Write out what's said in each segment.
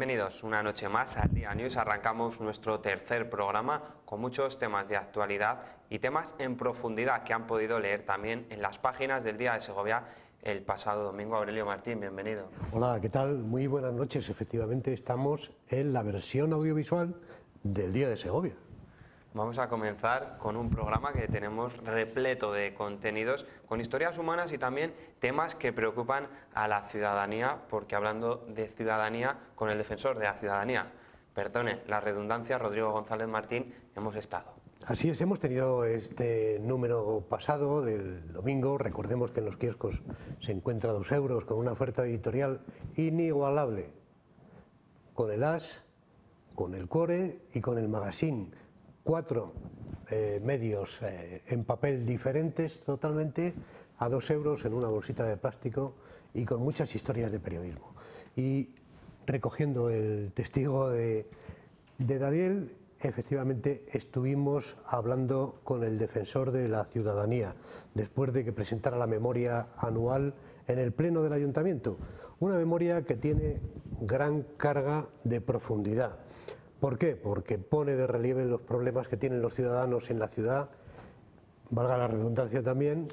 Bienvenidos una noche más al Día News. Arrancamos nuestro tercer programa con muchos temas de actualidad y temas en profundidad que han podido leer también en las páginas del Día de Segovia el pasado domingo. Aurelio Martín, bienvenido. Hola, ¿qué tal? Muy buenas noches. Efectivamente, estamos en la versión audiovisual del Día de Segovia. Vamos a comenzar con un programa que tenemos repleto de contenidos con historias humanas y también temas que preocupan a la ciudadanía, porque hablando de ciudadanía, con el defensor de la ciudadanía, perdone la redundancia, Rodrigo González Martín, hemos estado. Así es, hemos tenido este número pasado del domingo. Recordemos que en los kioscos se encuentra dos euros con una oferta editorial inigualable, con el AS, con el Core y con el Magazine cuatro eh, medios eh, en papel diferentes totalmente a dos euros en una bolsita de plástico y con muchas historias de periodismo. Y recogiendo el testigo de, de Daniel, efectivamente estuvimos hablando con el defensor de la ciudadanía después de que presentara la memoria anual en el Pleno del Ayuntamiento. Una memoria que tiene gran carga de profundidad ¿Por qué? Porque pone de relieve los problemas que tienen los ciudadanos en la ciudad, valga la redundancia también,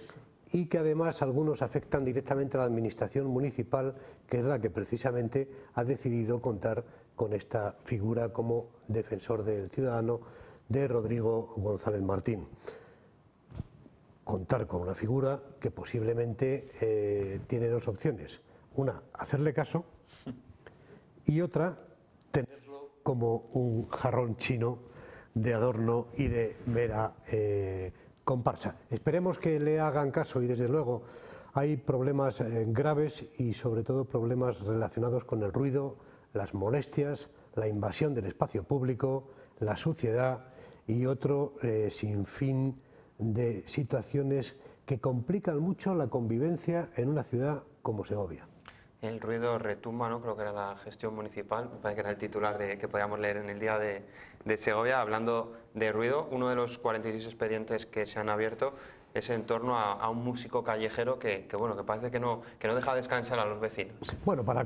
y que además algunos afectan directamente a la administración municipal, que es la que precisamente ha decidido contar con esta figura como defensor del ciudadano de Rodrigo González Martín. Contar con una figura que posiblemente eh, tiene dos opciones. Una, hacerle caso y otra, como un jarrón chino de adorno y de mera eh, comparsa. Esperemos que le hagan caso y desde luego hay problemas eh, graves y sobre todo problemas relacionados con el ruido, las molestias, la invasión del espacio público, la suciedad y otro eh, sinfín de situaciones que complican mucho la convivencia en una ciudad como Segovia. El ruido retumba, ¿no? Creo que era la gestión municipal, me parece que era el titular de, que podíamos leer en el día de, Segovia. Hablando de ruido, uno de los 46 expedientes que se han abierto es en torno a, un músico callejero que, bueno, que parece que no, que no deja descansar a los vecinos. Bueno, para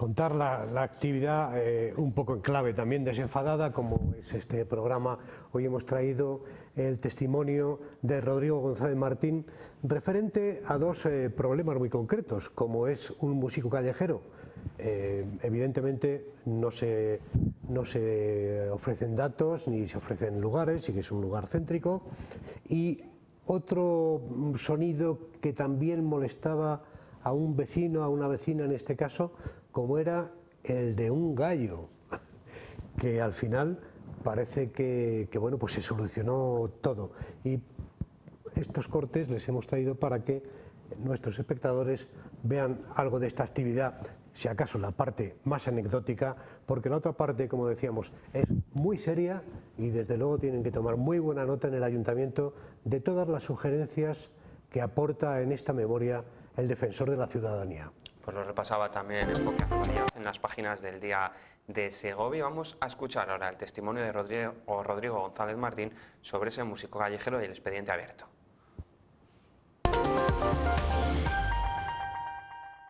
contar la, actividad eh, un poco en clave también desenfadada, como es este programa. Hoy hemos traído el testimonio de Rodrigo González Martín referente a dos eh, problemas muy concretos, como es un músico callejero. Eh, evidentemente no se, no se ofrecen datos ni se ofrecen lugares, sí que es un lugar céntrico. Y otro sonido que también molestaba a un vecino, a una vecina en este caso, como era el de un gallo, que al final parece que, bueno, pues se solucionó todo. Y estos cortes les hemos traído para que nuestros espectadores vean algo de esta actividad, si acaso la parte más anecdótica, porque la otra parte, como decíamos, es muy seria y desde luego tienen que tomar muy buena nota en el ayuntamiento de todas las sugerencias que aporta en esta memoria el defensor de la ciudadanía. Pues lo repasaba también en en las páginas del día de Segovia. Vamos a escuchar ahora el testimonio de Rodrigo, Rodrigo González Martín sobre ese músico callejero y el expediente abierto.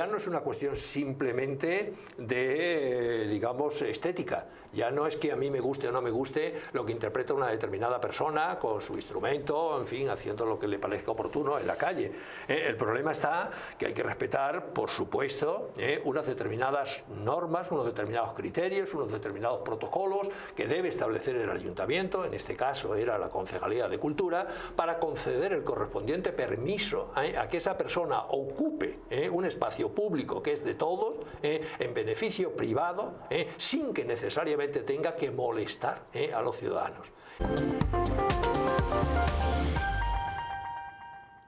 Ya no es una cuestión simplemente de, digamos, estética. Ya no es que a mí me guste o no me guste lo que interpreta una determinada persona con su instrumento, en fin, haciendo lo que le parezca oportuno en la calle. Eh, el problema está que hay que respetar, por supuesto, eh, unas determinadas normas, unos determinados criterios, unos determinados protocolos que debe establecer el ayuntamiento, en este caso era la Concejalía de Cultura, para conceder el correspondiente permiso eh, a que esa persona ocupe un espacio público que es de todos, eh, en beneficio privado, eh, sin que necesariamente tenga que molestar eh, a los ciudadanos.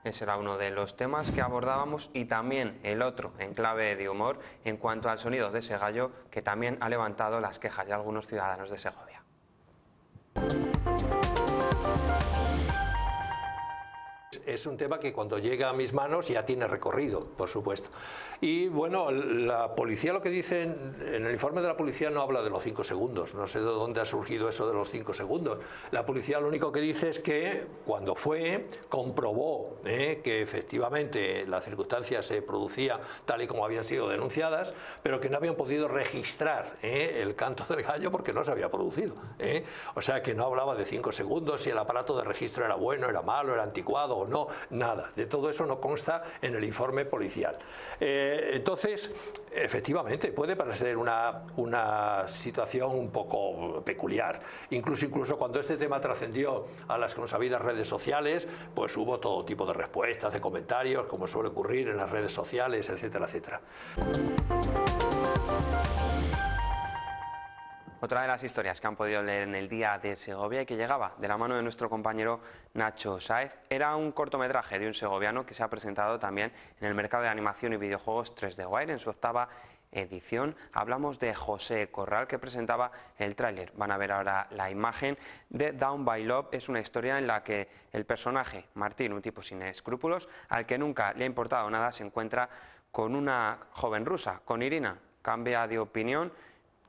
Ese era uno de los temas que abordábamos y también el otro, en clave de humor, en cuanto al sonido de ese gallo que también ha levantado las quejas de algunos ciudadanos de Segovia. Es un tema que cuando llega a mis manos ya tiene recorrido, por supuesto. Y bueno, la policía lo que dice en, el informe de la policía no habla de los cinco segundos, no sé de dónde ha surgido eso de los cinco segundos. La policía lo único que dice es que cuando fue, comprobó ¿eh? que efectivamente las circunstancias se producían tal y como habían sido denunciadas, pero que no habían podido registrar ¿eh? el canto del gallo porque no se había producido. ¿eh? O sea que no hablaba de cinco segundos, si el aparato de registro era bueno, era malo, era anticuado o no, nada. De todo eso no consta en el informe policial. entonces, efectivamente, puede parecer una, una situación un poco peculiar. Incluso, incluso cuando este tema trascendió a las consabidas redes sociales, pues hubo todo tipo de respuestas, de comentarios, como suele ocurrir en las redes sociales, etcétera, etcétera. Otra de las historias que han podido leer en el día de Segovia y que llegaba de la mano de nuestro compañero Nacho Saez era un cortometraje de un segoviano que se ha presentado también en el mercado de animación y videojuegos 3D Wire en su octava edición. Hablamos de José Corral que presentaba el tráiler. Van a ver ahora la imagen de Down by Love. Es una historia en la que el personaje, Martín, un tipo sin escrúpulos, al que nunca le ha importado nada, se encuentra con una joven rusa, con Irina. Cambia de opinión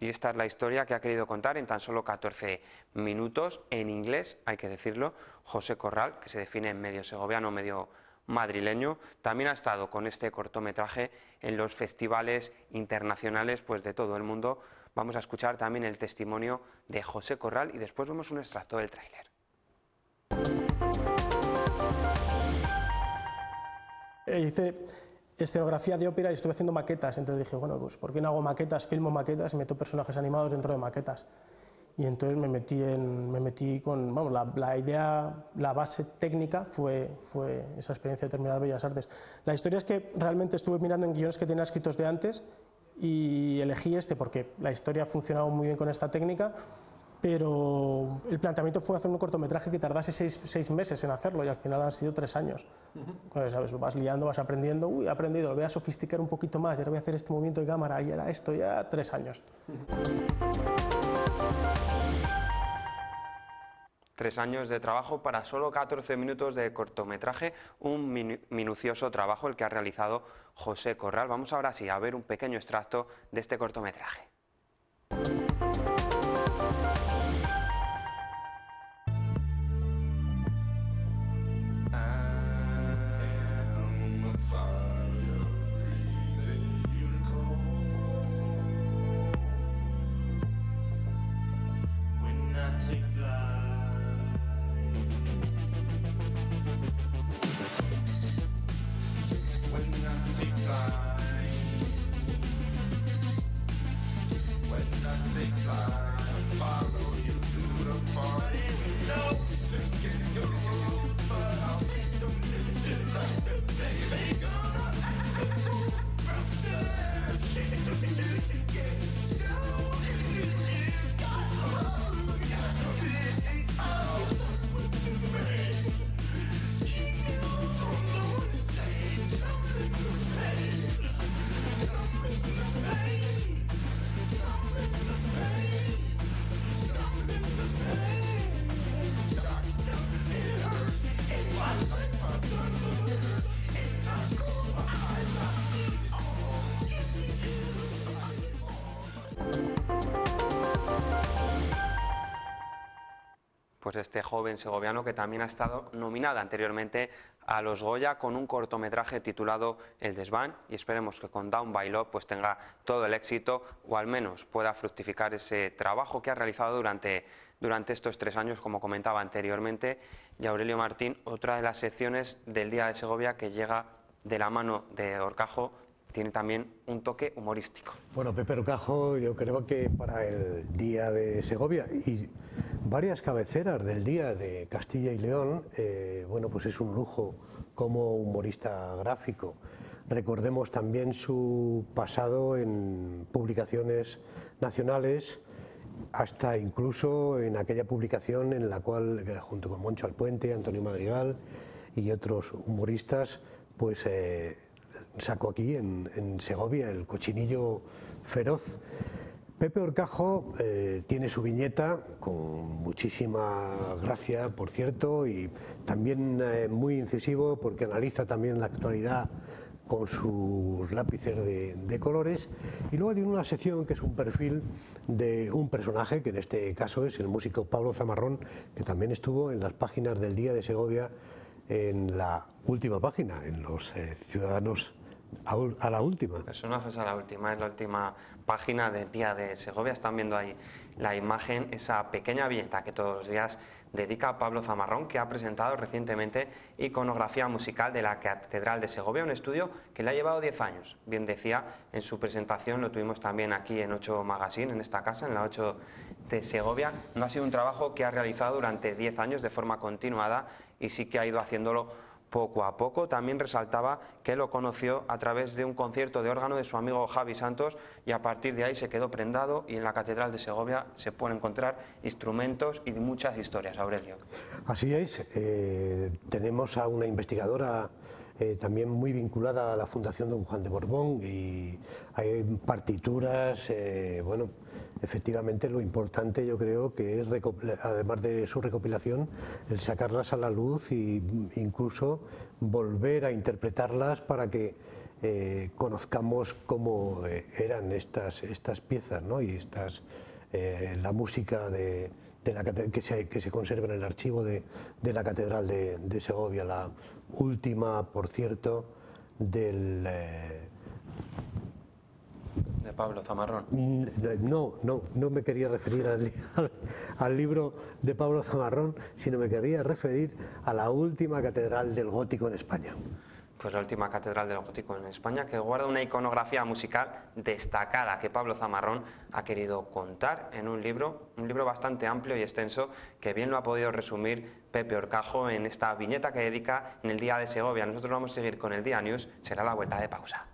y esta es la historia que ha querido contar en tan solo 14 minutos, en inglés, hay que decirlo, José Corral, que se define medio segoviano, medio madrileño, también ha estado con este cortometraje en los festivales internacionales pues, de todo el mundo. Vamos a escuchar también el testimonio de José Corral y después vemos un extracto del tráiler. Eh, hice escenografía de ópera y estuve haciendo maquetas. Entonces dije, bueno, pues ¿por qué no hago maquetas, filmo maquetas y meto personajes animados dentro de maquetas? Y entonces me metí, en, me metí con, vamos, la, la, idea, la base técnica fue, fue esa experiencia de terminar Bellas Artes. La historia es que realmente estuve mirando en guiones que tenía escritos de antes y elegí este porque la historia ha funcionado muy bien con esta técnica pero el planteamiento fue hacer un cortometraje que tardase seis, meses en hacerlo y al final han sido tres años. pues, ¿sabes? Vas liando, vas aprendiendo, uy, he aprendido, lo voy a sofisticar un poquito más, y ahora voy a hacer este movimiento de cámara y era esto, ya tres años. Tres años de trabajo para solo 14 minutos de cortometraje, un minucioso trabajo el que ha realizado José Corral. Vamos ahora sí a ver un pequeño extracto de este cortometraje. Pues este joven segoviano que también ha estado nominada anteriormente a los Goya con un cortometraje titulado El desván y esperemos que con Down by Love pues tenga todo el éxito o al menos pueda fructificar ese trabajo que ha realizado durante, durante estos tres años, como comentaba anteriormente. Y Aurelio Martín, otra de las secciones del Día de Segovia que llega de la mano de Orcajo tiene también un toque humorístico. Bueno, Pepe Orcajo, yo creo que para el Día de Segovia y varias cabeceras del día de Castilla y León, eh, bueno, pues es un lujo como humorista gráfico. Recordemos también su pasado en publicaciones nacionales, hasta incluso en aquella publicación en la cual, eh, junto con Moncho Alpuente, Antonio Madrigal y otros humoristas, pues eh, sacó aquí en, en Segovia el cochinillo feroz Pepe Orcajo eh, tiene su viñeta con muchísima gracia, por cierto, y también eh, muy incisivo porque analiza también la actualidad con sus lápices de, colores. Y luego tiene una sección que es un perfil de un personaje que en este caso es el músico Pablo Zamarrón que también estuvo en las páginas del Día de Segovia en la última página, en los eh, ciudadanos a, la última. Personajes a la última, es la última página del Día de Segovia. Están viendo ahí la imagen, esa pequeña viñeta que todos los días dedica Pablo Zamarrón, que ha presentado recientemente iconografía musical de la Catedral de Segovia, un estudio que le ha llevado 10 años. Bien decía en su presentación, lo tuvimos también aquí en 8 Magazine, en esta casa, en la 8 de Segovia. No ha sido un trabajo que ha realizado durante 10 años de forma continuada y sí que ha ido haciéndolo poco a poco. También resaltaba que lo conoció a través de un concierto de órgano de su amigo Javi Santos y a partir de ahí se quedó prendado y en la Catedral de Segovia se pueden encontrar instrumentos y muchas historias, Aurelio. Así es, eh, tenemos a una investigadora eh, también muy vinculada a la Fundación Don Juan de Borbón y hay partituras, eh, bueno, efectivamente lo importante yo creo que es, además de su recopilación, el sacarlas a la luz e incluso volver a interpretarlas para que eh, conozcamos cómo eran estas, estas piezas ¿no? y estas, la música de, la, que, se, que se conserva en el archivo de, de la Catedral de, de Segovia, la, última, por cierto, del... Eh, de Pablo Zamarrón. No, no, no me quería referir al, libro de Pablo Zamarrón, sino me quería referir a la última catedral del gótico en España pues la última catedral del gótico en España, que guarda una iconografía musical destacada que Pablo Zamarrón ha querido contar en un libro, un libro bastante amplio y extenso, que bien lo ha podido resumir Pepe Orcajo en esta viñeta que dedica en el Día de Segovia. Nosotros vamos a seguir con el Día News, será la vuelta de pausa.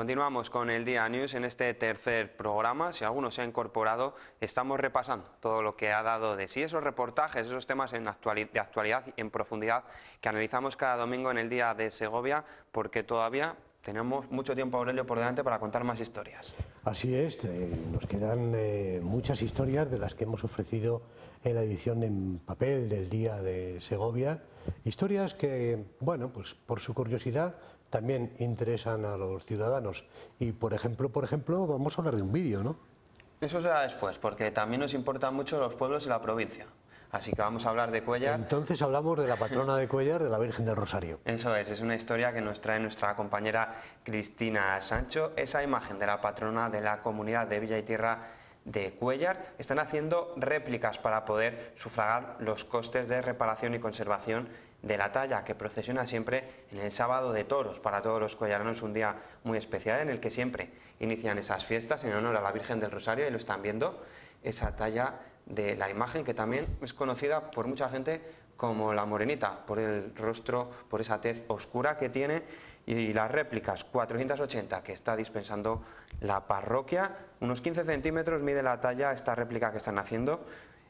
Continuamos con el Día News en este tercer programa. Si alguno se ha incorporado, estamos repasando todo lo que ha dado de sí esos reportajes, esos temas en de actualidad en profundidad que analizamos cada domingo en el Día de Segovia, porque todavía tenemos mucho tiempo, Aurelio, por delante para contar más historias. Así es, eh, nos quedan eh, muchas historias de las que hemos ofrecido en la edición en papel del Día de Segovia. Historias que, bueno, pues por su curiosidad también interesan a los ciudadanos. Y por ejemplo, por ejemplo, vamos a hablar de un vídeo, ¿no? Eso será después, porque también nos importan mucho los pueblos y la provincia. Así que vamos a hablar de Cuellar. Entonces hablamos de la patrona de Cuellar, de la Virgen del Rosario. Eso es, es una historia que nos trae nuestra compañera Cristina Sancho, esa imagen de la patrona de la comunidad de Villa y Tierra de Cuellar. Están haciendo réplicas para poder sufragar los costes de reparación y conservación de la talla que procesiona siempre en el sábado de toros. Para todos los collaranos un día muy especial en el que siempre inician esas fiestas en honor a la Virgen del Rosario y lo están viendo, esa talla de la imagen que también es conocida por mucha gente como la morenita, por el rostro, por esa tez oscura que tiene y las réplicas 480 que está dispensando la parroquia, unos 15 centímetros mide la talla esta réplica que están haciendo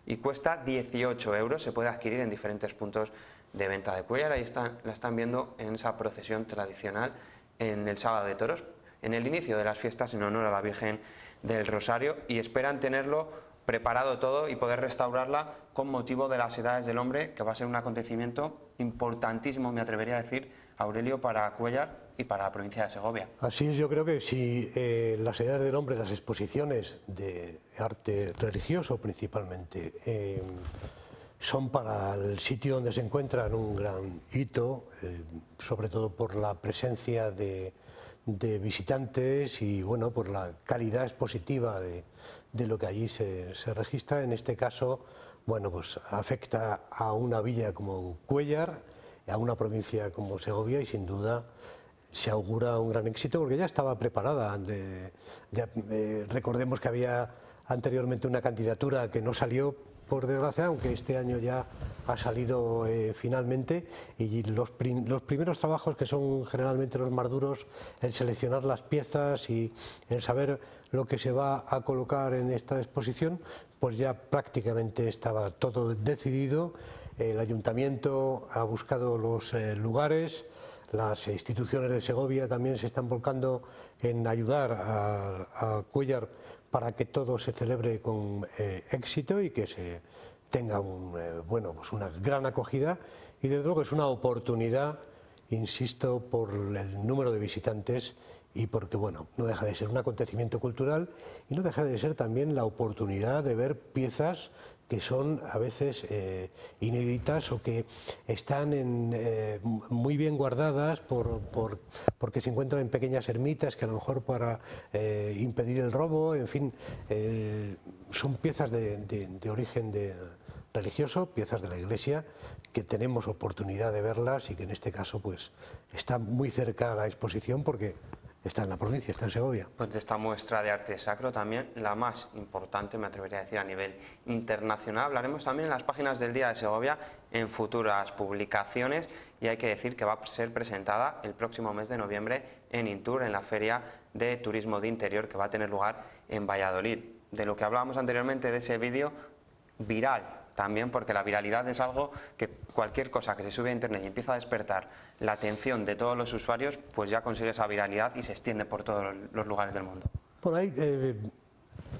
y cuesta 18 euros, se puede adquirir en diferentes puntos de venta de cuellar. Ahí están, la están viendo en esa procesión tradicional en el sábado de toros, en el inicio de las fiestas en honor a la Virgen del Rosario y esperan tenerlo preparado todo y poder restaurarla con motivo de las edades del hombre, que va a ser un acontecimiento importantísimo, me atrevería a decir, Aurelio, para Cuellar y para la provincia de Segovia. Así es, yo creo que si eh, las edades del hombre, las exposiciones de arte religioso principalmente, eh, son para el sitio donde se encuentran un gran hito, eh, sobre todo por la presencia de, visitantes y bueno, por la calidad expositiva de, lo que allí se, registra. En este caso, bueno, pues afecta a una villa como Cuellar, a una provincia como Segovia y sin duda se augura un gran éxito porque ya estaba preparada. Eh, recordemos que había anteriormente una candidatura que no salió por desgracia, aunque este año ya ha salido eh, finalmente, y los, los, primeros trabajos, que son generalmente los más duros, el seleccionar las piezas y el saber lo que se va a colocar en esta exposición, pues ya prácticamente estaba todo decidido. El ayuntamiento ha buscado los eh, lugares, las instituciones de Segovia también se están volcando en ayudar a, Cuellar para que todo se celebre con eh, éxito y que se tenga un, eh, bueno, pues una gran acogida y desde luego es una oportunidad, insisto, por el número de visitantes y porque bueno, no deja de ser un acontecimiento cultural y no deja de ser también la oportunidad de ver piezas que son a veces eh, inéditas o que están eh, muy bien guardadas por, porque se encuentran en pequeñas ermitas que a lo mejor para eh, impedir el robo, en fin, son piezas de, origen religioso, piezas de la iglesia, que tenemos oportunidad de verlas y que en este caso pues está muy cerca a la exposición porque está en la provincia, está en Segovia. Pues de esta muestra de arte sacro también, la más importante, me atrevería a decir, a nivel internacional. Hablaremos también en las páginas del Día de Segovia en futuras publicaciones y hay que decir que va a ser presentada el próximo mes de noviembre en Intur, en la Feria de Turismo de Interior que va a tener lugar en Valladolid. De lo que hablábamos anteriormente de ese vídeo viral también porque la viralidad es algo que cualquier cosa que se sube a Internet y empieza a despertar la atención de todos los usuarios, pues ya consigue esa viralidad y se extiende por todos los lugares del mundo. Por ahí, eh,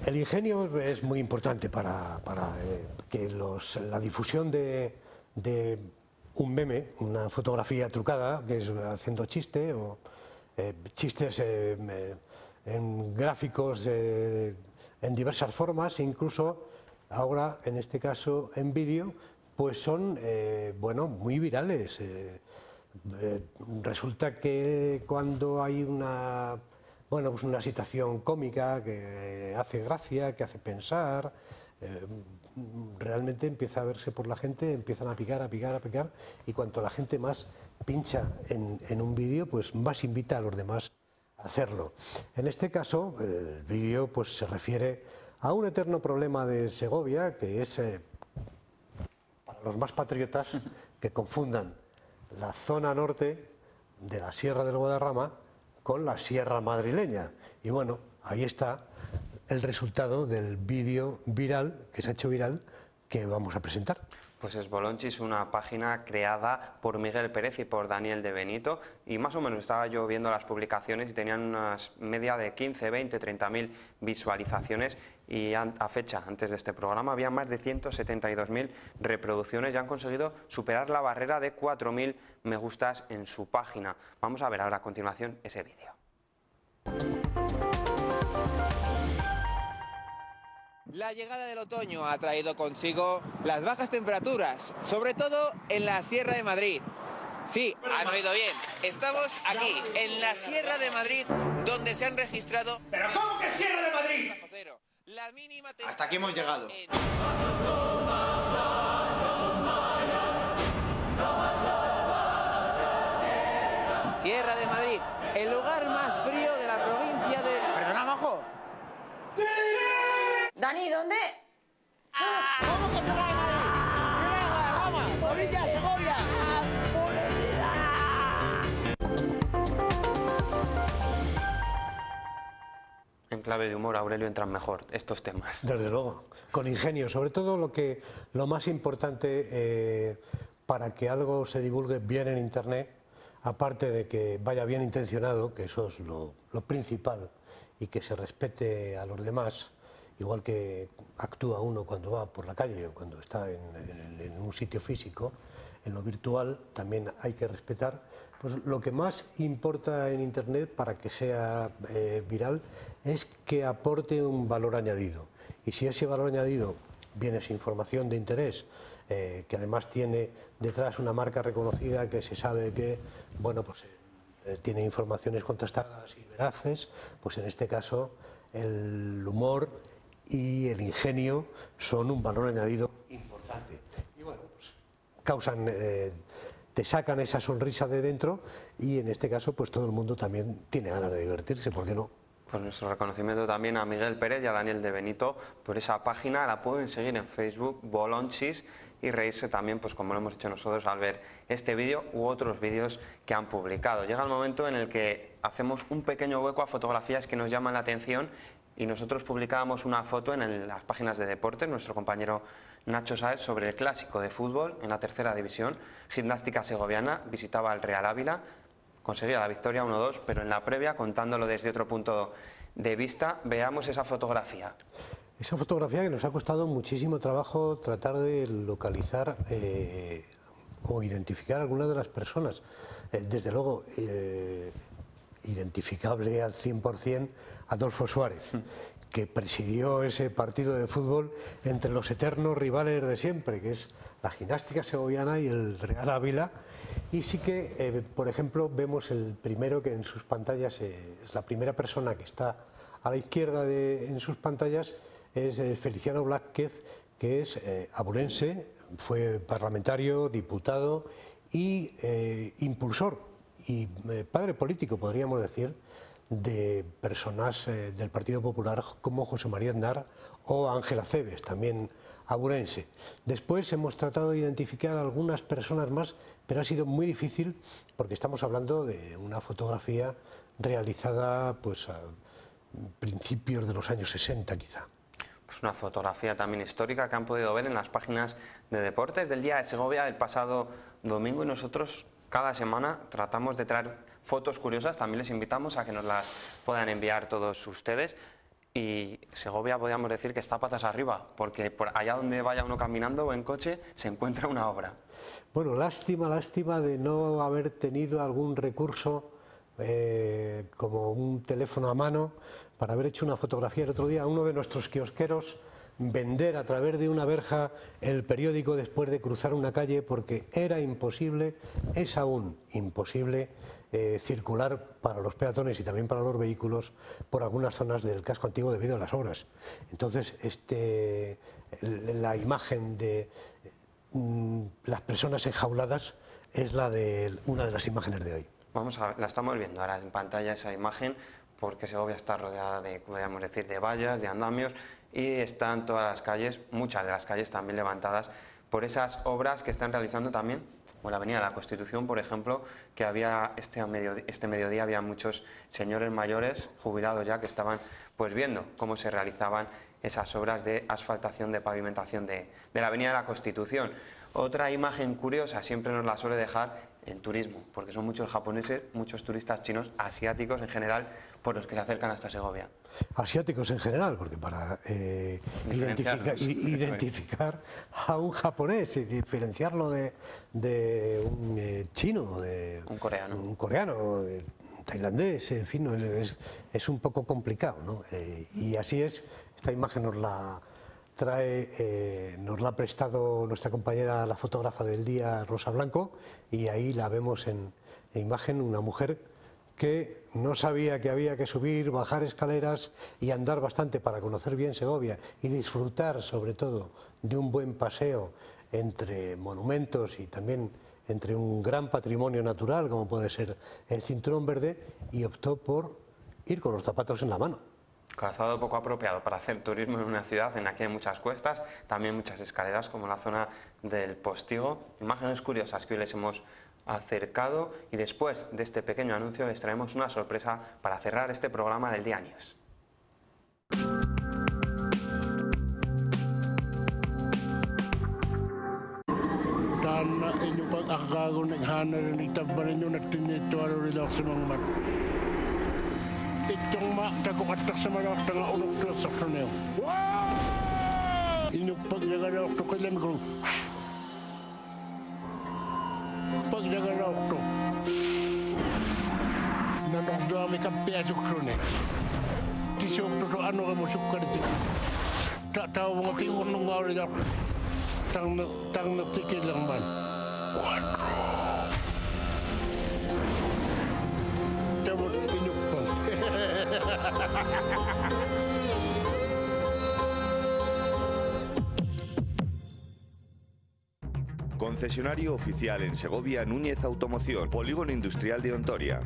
el ingenio es muy importante para, eh, que la difusión de, un meme, una fotografía trucada, que es haciendo chiste, o eh, chistes en gráficos en diversas formas, incluso ahora en este caso en vídeo, pues son eh, bueno, muy virales. Eh, eh, resulta que cuando hay una, bueno, pues una situación cómica que hace gracia, que hace pensar, realmente empieza a verse por la gente, empiezan a picar, a picar, a picar, y cuanto la gente más pincha en, en un vídeo, pues más invita a los demás a hacerlo. En este caso, el vídeo pues se refiere a un eterno problema de Segovia, que es eh, para los más patriotas que confundan la zona norte de la Sierra del Guadarrama con la Sierra madrileña. Y bueno, ahí está el resultado del vídeo viral, que se ha hecho viral, que vamos a presentar. Pues es Bolonchis, una página creada por Miguel Pérez y por Daniel de Benito. Y más o menos estaba yo viendo las publicaciones y tenían una media de 15, 20, 30 mil visualizaciones. Y a, fecha, antes de este programa, había más de 172 mil reproducciones y han conseguido superar la barrera de 4 mil me gustas en su página. Vamos a ver ahora a continuación ese vídeo. La llegada del otoño ha traído consigo las bajas temperaturas, sobre todo en la Sierra de Madrid. Sí, han oído bien. Estamos aquí, en la Sierra de Madrid, donde se han registrado... ¿Pero cómo que Sierra de Madrid? Hasta aquí hemos llegado. Sierra de Madrid, el lugar más frío de la provincia de... ¿Perdona, Majo? Dani, ¿dónde? ¿Cómo que Ciudad de Madrid? Bolivia, Segovia. En clave de humor, Aurelio, entran mejor estos temas. Desde luego, con ingenio. Sobre todo lo que lo más importante eh, para que algo se divulgue bien en Internet, aparte de que vaya bien intencionado, que eso es lo, lo principal, y que se respete a los demás, igual que actúa uno cuando va por la calle o cuando está en, un sitio físico, en lo virtual también hay que respetar. Pues lo que más importa en Internet para que sea eh, viral es que aporte un valor añadido. Y si ese valor añadido viene esa información de interés, eh, que además tiene detrás una marca reconocida que se sabe que, bueno, pues eh, tiene informaciones contrastadas y veraces, pues en este caso el humor y el ingenio son un valor añadido importante. Y bueno, pues causan, eh, te sacan esa sonrisa de dentro y en este caso pues todo el mundo también tiene ganas de divertirse, ¿por qué no? Pues nuestro reconocimiento también a Miguel Pérez y a Daniel de Benito por esa página, la pueden seguir en Facebook, Bolonchis, y reírse también, pues como lo hemos hecho nosotros al ver este vídeo u otros vídeos que han publicado. Llega el momento en el que hacemos un pequeño hueco a fotografías que nos llaman la atención y nosotros publicábamos una foto en las páginas de deporte, nuestro compañero Nacho Saez, sobre el clásico de fútbol en la tercera división. Gimnástica segoviana visitaba al Real Ávila, conseguía la victoria 1-2, pero en la previa, contándolo desde otro punto de vista, veamos esa fotografía. Esa fotografía que nos ha costado muchísimo trabajo tratar de localizar eh, o identificar algunas de las personas. Eh, desde luego, eh, identificable al 100% Adolfo Suárez, que presidió ese partido de fútbol entre los eternos rivales de siempre, que es la gimnástica segoviana y el Real Ávila. Y sí que, eh, por ejemplo, vemos el primero que en sus pantallas es la primera persona que está a la izquierda de, en sus pantallas, es Feliciano Blázquez, que es abulense, fue parlamentario, diputado y impulsor y eh, padre político, podríamos decir, de personas del Partido Popular como José María Andar o Ángela Cebes, también aburense. Después hemos tratado de identificar algunas personas más, pero ha sido muy difícil porque estamos hablando de una fotografía realizada pues, a principios de los años 60 quizá. Pues una fotografía también histórica que han podido ver en las páginas de deportes del Día de Segovia el pasado domingo y nosotros cada semana tratamos de traer fotos curiosas, también les invitamos a que nos las puedan enviar todos ustedes. Y Segovia podríamos decir que está patas arriba, porque por allá donde vaya uno caminando o en coche se encuentra una obra. Bueno, lástima, lástima de no haber tenido algún recurso eh, como un teléfono a mano para haber hecho una fotografía el otro día uno de nuestros kiosqueros vender a través de una verja el periódico después de cruzar una calle porque era imposible, es aún imposible eh, circular para los peatones y también para los vehículos por algunas zonas del casco antiguo debido a las obras. Entonces, este, la imagen de mm, las personas enjauladas es la de una de las imágenes de hoy. Vamos a, la estamos viendo ahora en pantalla esa imagen porque Segovia está rodeada de, podríamos decir, de vallas, de andamios y están todas las calles, muchas de las calles también levantadas por esas obras que están realizando también, como la Avenida de la Constitución, por ejemplo, que había este, este mediodía había muchos señores mayores jubilados ya que estaban pues viendo cómo se realizaban esas obras de asfaltación, de pavimentación de, de la Avenida de la Constitución. Otra imagen curiosa siempre nos la suele dejar el turismo, porque son muchos japoneses, muchos turistas chinos, asiáticos en general, por los que se acercan hasta Segovia. Asiáticos en general, porque para eh, identificar, a un japonés y diferenciarlo de, un eh, chino, de un coreano, un coreano, tailandés, en fin, es, es, un poco complicado, ¿no? Eh, y así es, esta imagen nos la trae, eh, nos la ha prestado nuestra compañera, la fotógrafa del día, Rosa Blanco, y ahí la vemos en, imagen, una mujer que no sabía que había que subir, bajar escaleras y andar bastante para conocer bien Segovia y disfrutar sobre todo de un buen paseo entre monumentos y también entre un gran patrimonio natural como puede ser el cinturón verde y optó por ir con los zapatos en la mano calzado poco apropiado para hacer turismo en una ciudad en la que hay muchas cuestas, también muchas escaleras como la zona del Postigo. Imágenes curiosas que hoy les hemos acercado y después de este pequeño anuncio les traemos una sorpresa para cerrar este programa del Día News. tong ma tago katak sa mga tanga ulok to sa kanil. Inyok pagdagalaw to kailan ko. Pagdagalaw to. Nanong doa may kapya sa kanil. E. Tisok to to ano ka e mo sa Tak tahu mga kikunong nga ulit ako. Tang na tikil lang man. Quadro. Concesionario oficial en Segovia Núñez Automoción, Polígono Industrial de Ontoria.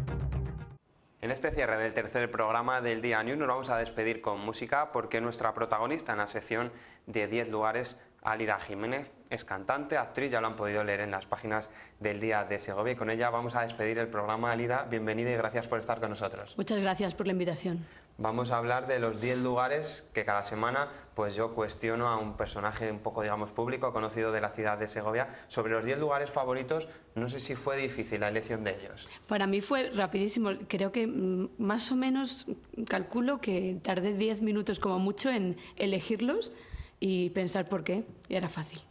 En este cierre del tercer programa del Día News nos vamos a despedir con música porque nuestra protagonista en la sección de 10 lugares Alida Jiménez. Es cantante, actriz, ya lo han podido leer en las páginas del Día de Segovia y con ella vamos a despedir el programa. Alida, bienvenida y gracias por estar con nosotros. Muchas gracias por la invitación. Vamos a hablar de los 10 lugares que cada semana pues yo cuestiono a un personaje un poco digamos público conocido de la ciudad de Segovia sobre los 10 lugares favoritos. No sé si fue difícil la elección de ellos. Para mí fue rapidísimo. Creo que mm, más o menos calculo que tardé 10 minutos como mucho en elegirlos y pensar por qué. Y era fácil.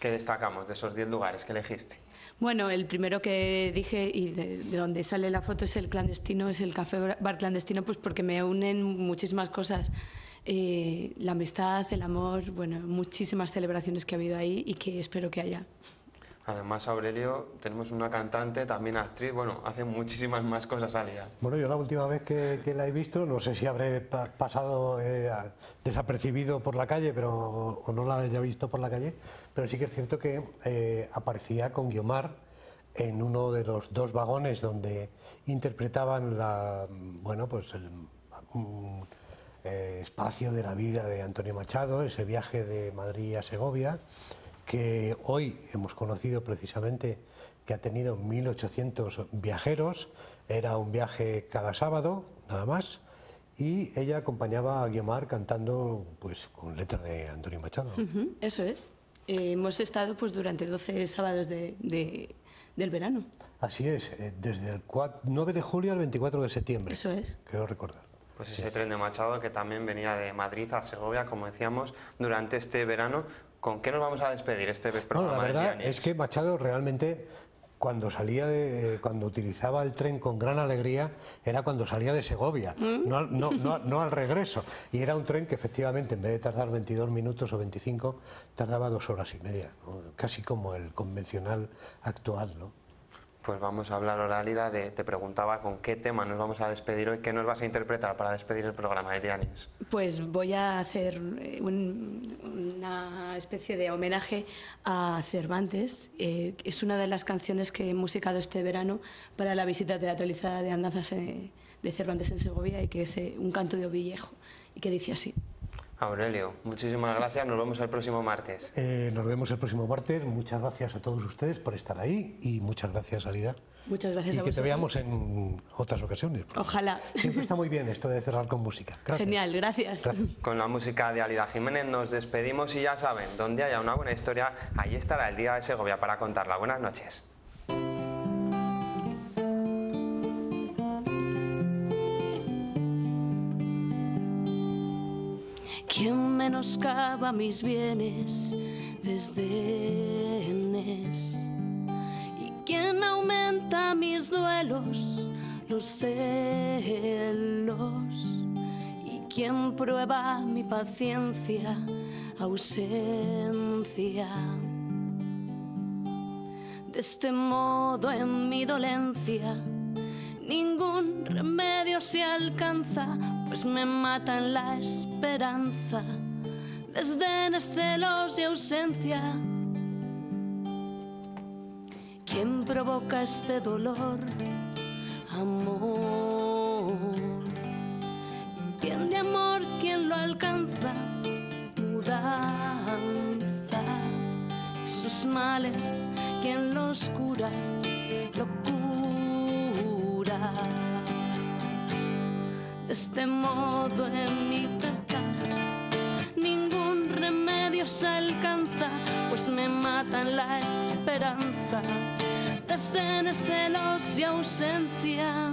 ¿Qué destacamos de esos 10 lugares que elegiste? Bueno, el primero que dije y de, donde sale la foto es el clandestino, es el café bar clandestino, pues porque me unen muchísimas cosas. Eh, la amistad, el amor, bueno, muchísimas celebraciones que ha habido ahí y que espero que haya. Además, Aurelio, tenemos una cantante, también actriz, bueno, hace muchísimas más cosas, Alia. Bueno, yo la última vez que, la he visto, no sé si habré pasado eh, desapercibido por la calle, pero o no la haya visto por la calle, pero sí que es cierto que eh, aparecía con Guiomar en uno de los dos vagones donde interpretaban la, bueno, pues el eh, espacio de la vida de Antonio Machado, ese viaje de Madrid a Segovia que hoy hemos conocido precisamente que ha tenido 1.800 viajeros, era un viaje cada sábado, nada más, y ella acompañaba a Guiomar cantando pues, con letras de Antonio Machado. eso es. Eh, hemos estado pues, durante 12 sábados de, del verano. Así es, eh, desde el 9 de julio al 24 de septiembre. Eso es. Creo recordar. Pues ese tren de Machado que también venía de Madrid a Segovia, como decíamos, durante este verano, ¿Con qué nos vamos a despedir este programa? la verdad es que Machado realmente cuando salía de, cuando utilizaba el tren con gran alegría era cuando salía de Segovia, ¿Mm? no, al regreso. Y era un tren que efectivamente en vez de tardar 22 minutos o 25, tardaba dos horas y media, casi como el convencional actual. ¿no? Pues vamos a hablar, Oralida, de, te preguntaba con qué tema nos vamos a despedir hoy, qué nos vas a interpretar para despedir el programa de Dianis. Pues voy a hacer eh, una especie de homenaje a Cervantes. Eh, es una de las canciones que he musicado este verano para la visita teatralizada de Andanzas eh, de Cervantes en Segovia y que es un canto de Ovillejo y que dice así. Aurelio, muchísimas gracias. Nos vemos el próximo martes. Eh, nos vemos el próximo martes. Muchas gracias a todos ustedes por estar ahí y muchas gracias, Alida. Muchas gracias y que te veamos en otras ocasiones. Ojalá. Siempre está muy bien esto de cerrar con música. Genial, gracias. Con la música de Alida Jiménez nos despedimos y ya saben, donde haya una buena historia, ahí estará el Día de Segovia para contarla. Buenas noches. Quien menoscaba mis bienes desde Enes y quien aumenta mis duelos, los celos y quien prueba mi paciencia, ausencia. De este modo en mi dolencia ningún remedio se alcanza pues me matan la esperanza, desdenes, celos y ausencia. ¿Quién provoca este dolor? Amor. ¿Quién de amor? ¿Quién lo alcanza? Mudanza. Sus males, ¿quién los cura? Este modo en mi pecado. Ningún remedio se alcanza, pues me matan la esperanza, desde celos y ausencia.